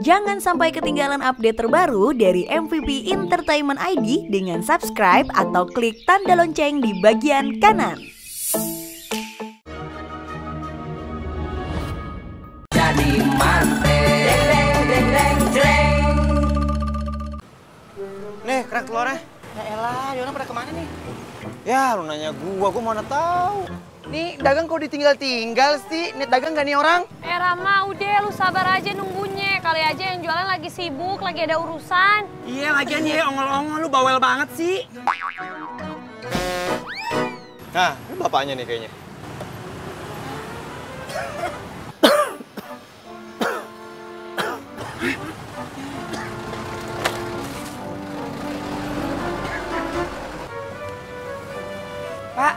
Jangan sampai ketinggalan update terbaru dari MVP Entertainment ID dengan subscribe atau klik tanda lonceng di bagian kanan. Jadi Nih, kerak telurnya. Ya elah, dia orang pada ke mana nih? Ya, lu nanya gua, gua mana tahu. Nih, dagang kok ditinggal-tinggal sih? Nih, dagang gak nih orang? Eh Rama, udah lu sabar aja nunggunya. Kali aja yang jualan lagi sibuk, lagi ada urusan. Iya, lagian ya ongol-ongol lu bawel banget sih. Nah, ini bapaknya nih kayaknya. Pak,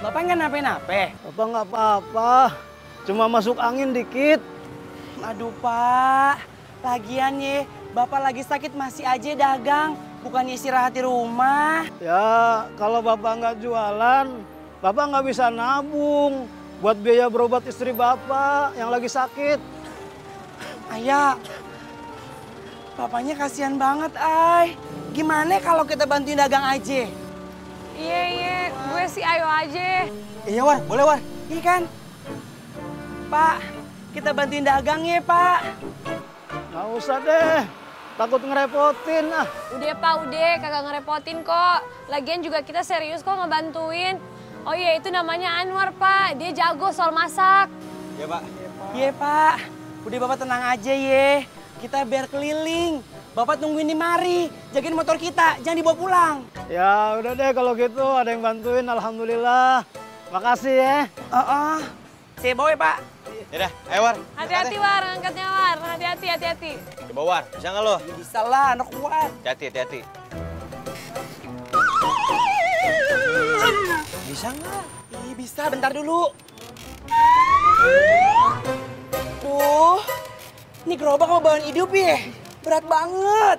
Bapak nggak nape-nape? Bapak nggak apa-apa, cuma masuk angin dikit. Aduh, Pak. Lagian ya, Bapak lagi sakit masih aja dagang. Bukannya istirahat di rumah. Ya, kalau Bapak nggak jualan, Bapak nggak bisa nabung buat biaya berobat istri Bapak yang lagi sakit. Ayah, Bapaknya kasihan banget, ay. Gimana kalau kita bantuin dagang aja? Iya, iya, gue sih ayo aja. Iya, War. Boleh, War. Iya kan? Pak, kita bantuin dagang ya, Pak. Nggak usah deh, takut ngerepotin ah. Udah Pak, udah, kagak ngerepotin kok. Lagian juga kita serius kok ngebantuin. Oh iya, itu namanya Anwar, Pak. Dia jago soal masak. Ya, Pak. Iya, Pak. Udah Bapak tenang aja ya. Kita biar keliling. Bapak tungguin di mari. Jagain motor kita, jangan dibawa pulang. Ya udah deh kalau gitu ada yang bantuin, alhamdulillah. Makasih ya. Heeh. Saya bawa ya, Pak. Yaudah, ayo War. Hati-hati, War, angkatnya, War. Hati-hati, hati-hati. Coba War, bisa nggak lo? Ya bisa lah, anak kuat. Hati-hati, hati-hati. Bisa nggak? Iya bisa, bentar dulu. Duh, ini gerobak mau bawain hidup ya? Berat banget.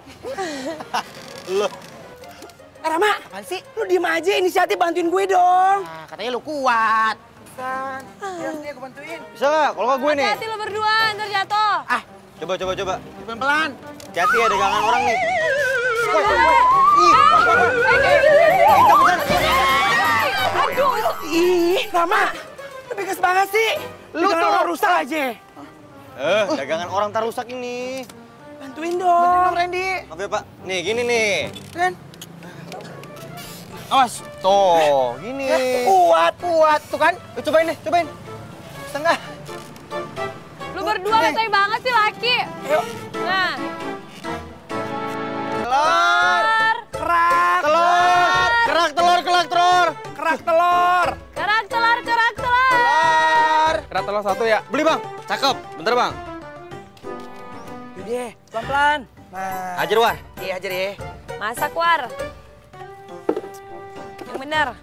Lo. Eh, Rama, apaan sih? Lu diem aja, inisiatif bantuin gue dong. Nah, katanya lu kuat. San, ya sini aku bantuin. Bisa nggak? Kalau nggak gue nih. Hati-hati lo berdua, ntar jatuh. Ah, Coba, coba, coba. pelan-pelan. Hati ya dagangan orang nih. Ih, Rama, lu bekas banget sih. Lu tuh orang rusak aja. Eh, dagangan orang tar rusak ini. Bantuin dong. Randy. Maaf ya, Pak. Nih, gini nih. Ren, Awas. Tuh, gini. kuat, kuat. Tuh kan? Cobain deh, cobain. Setengah. Lu berdua letay banget sih, laki. Ayo. Nah, Telur. Kerak. Telur. Kerak telur, kerak telur. Kerak telur. kerak telur, kerak telur. Telur. Kerak telur satu ya? Beli, Bang. Cakep. Bentar, Bang. Yaudah, pelan-pelan. Nah. Ajar, War. Iya, ajar ya. Masak, War. Bener.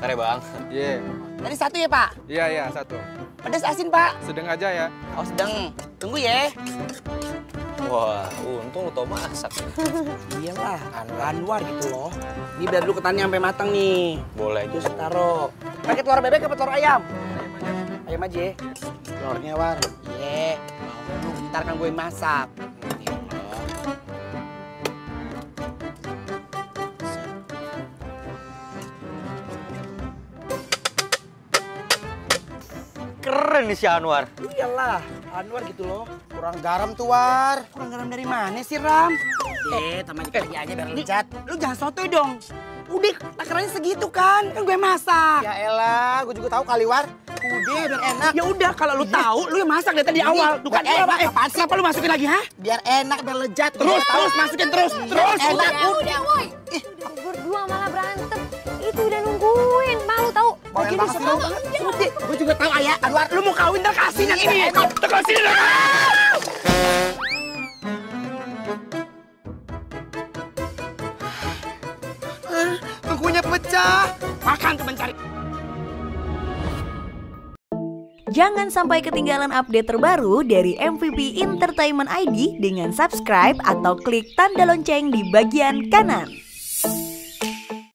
Ntar ya, Bang. Iya. Tadi satu ya, Pak? Iya, iya, satu. Pedas asin, Pak. Sedang aja ya. Oh, sedang. Tunggu ya. Wah, untung lu tau masak. Iyalah, Anwar gitu loh. Ini biar dulu ketannya sampai matang nih. Boleh Terus taruh. Pakai telur bebek apa telur ayam? Ayam aja ya. Telurnya war. Iya. Mau lu ntar kan gue masak. Keren nih si Anwar. Iyalah, Anwar gitu loh. Kurang garam tuh war. Kurang garam dari mana sih Ram? Eh, tambah dikit lagi aja biar lezat. Lu jangan sotoy dong. Udah, takarannya segitu kan. Kan gue masak. Ya elah, gue juga tahu kali, War. Udah, biar enak. Ya udah, kalau lu tahu, lu yang masak dari tadi Ini, awal. Bukan eh, apa? Eh, apaan sih? kenapa lu masukin lagi, ha? Biar enak, biar lezat. Terus, tahu. terus, masukin terus, terus. enak. Udah, woi. Udah berdua malah berantem. Itu udah Lagi banget sih lu. disuka. Gue juga tahu, Ayah. Anwar, lu mau kawin ntar kasih yang ini. Ntar kasih. Tunggunya pecah. Makan tuh mencari. Jangan sampai ketinggalan update terbaru dari MVP Entertainment ID dengan subscribe atau klik tanda lonceng di bagian kanan.